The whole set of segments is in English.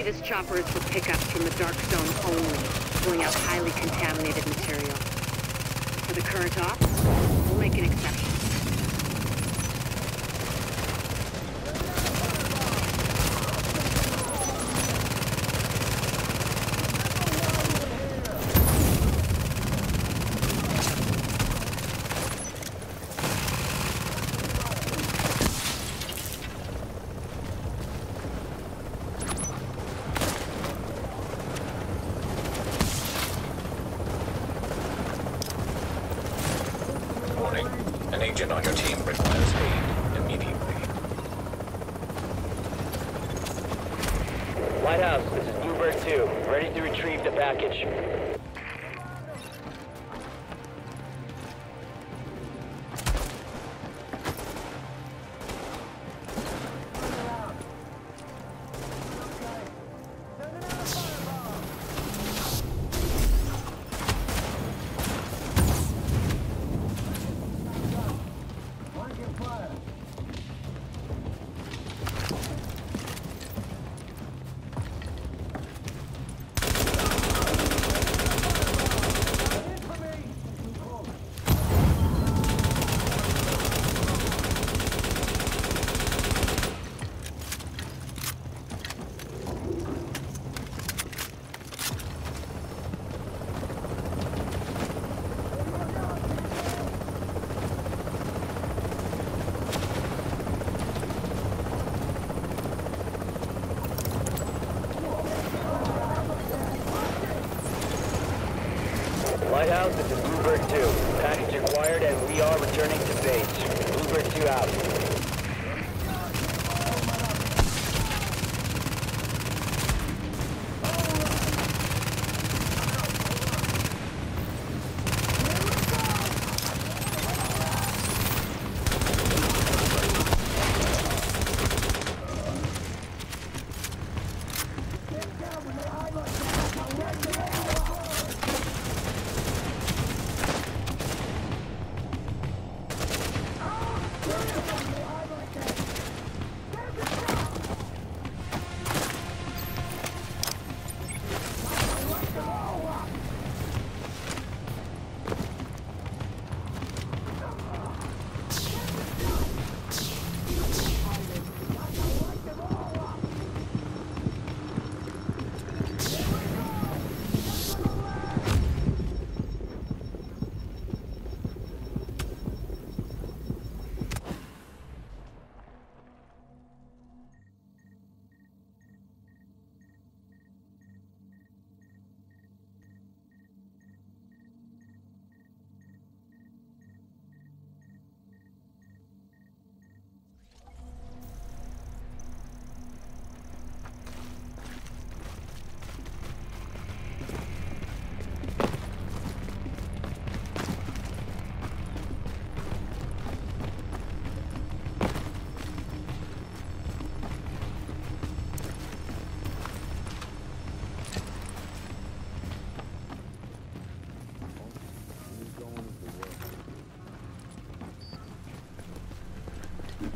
Normally, this chopper is for pickups from the Dark only, pulling out highly contaminated material. For the current op, we'll make an exception. Agent on your Lighthouse, this is Bluebird 2. Package acquired and we are returning to base. Bluebird 2 out.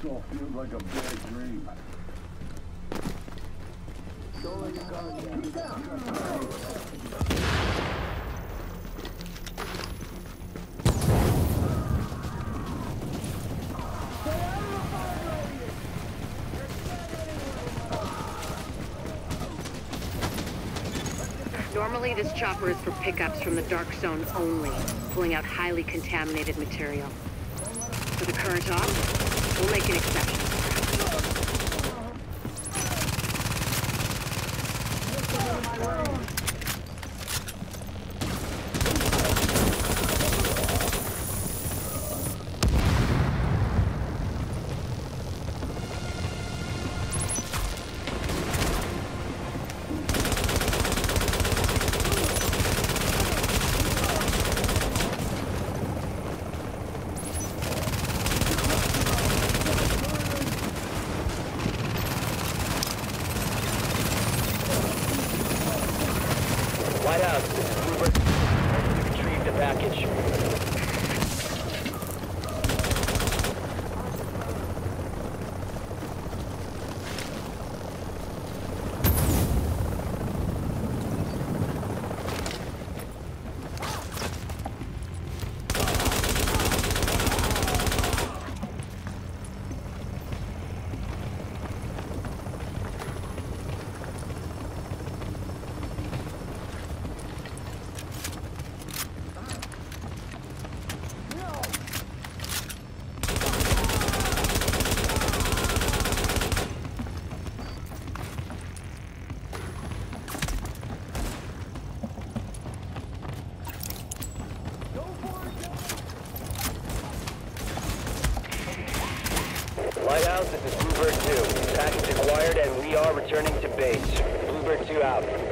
All feels like a bad dream. Normally, this chopper is for pickups from the Dark Zone only, pulling out highly contaminated material for the current op, we'll make an exception. Oh, This is Bluebird 2. Package acquired and we are returning to base. Bluebird 2 out.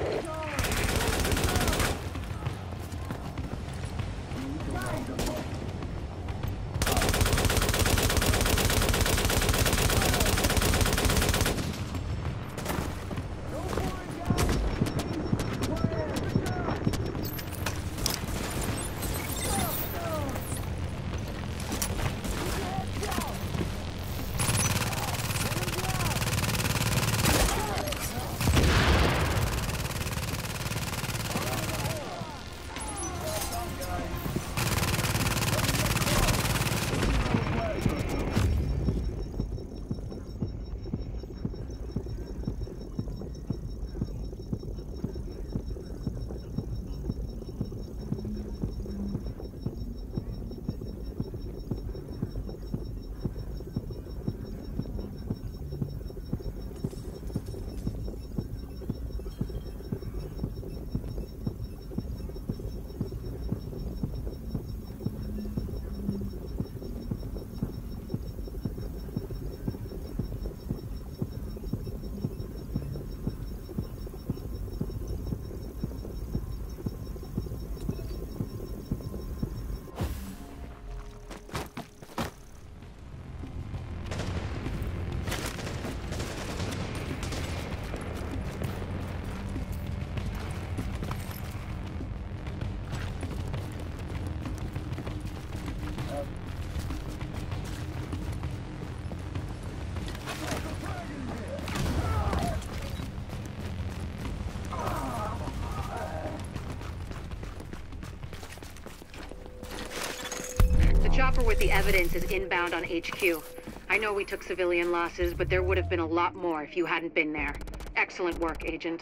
The with the evidence is inbound on HQ. I know we took civilian losses, but there would have been a lot more if you hadn't been there. Excellent work, Agent.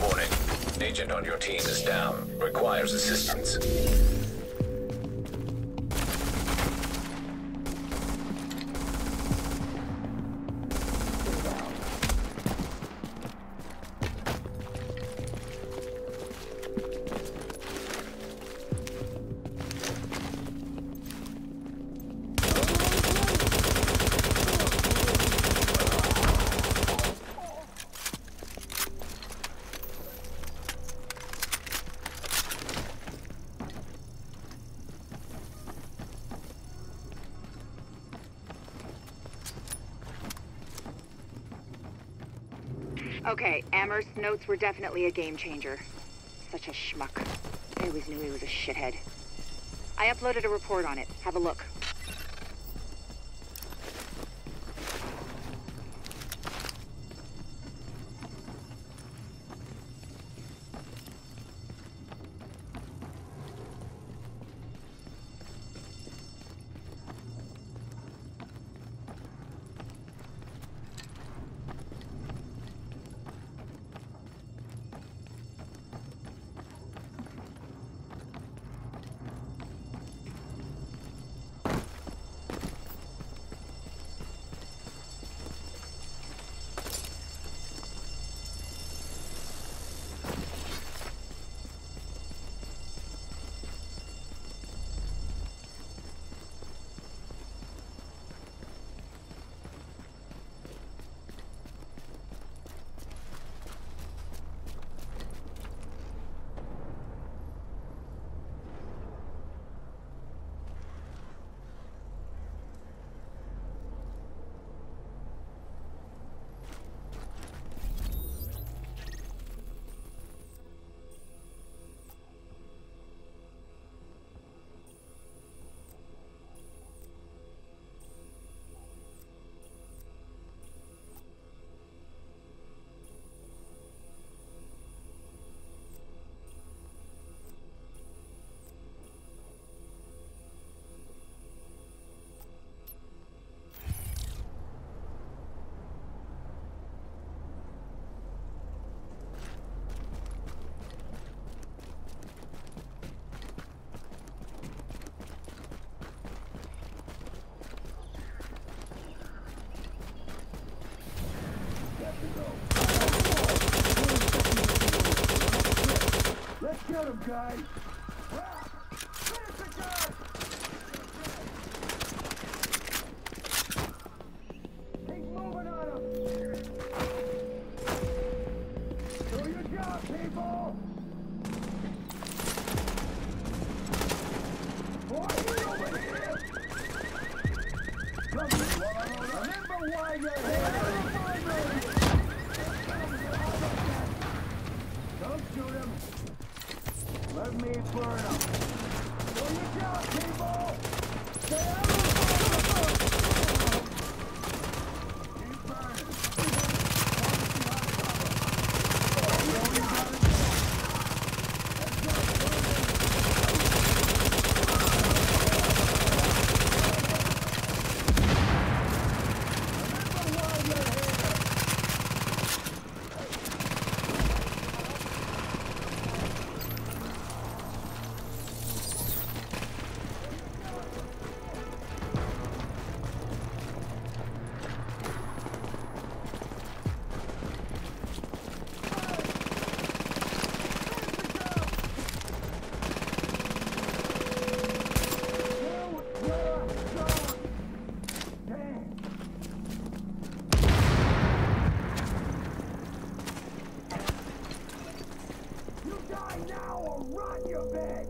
Warning. Agent on your team is down. Requires assistance. Okay, Amherst's notes were definitely a game changer. Such a schmuck. I always knew he was a shithead. I uploaded a report on it. Have a look. Get die now or rot your bed!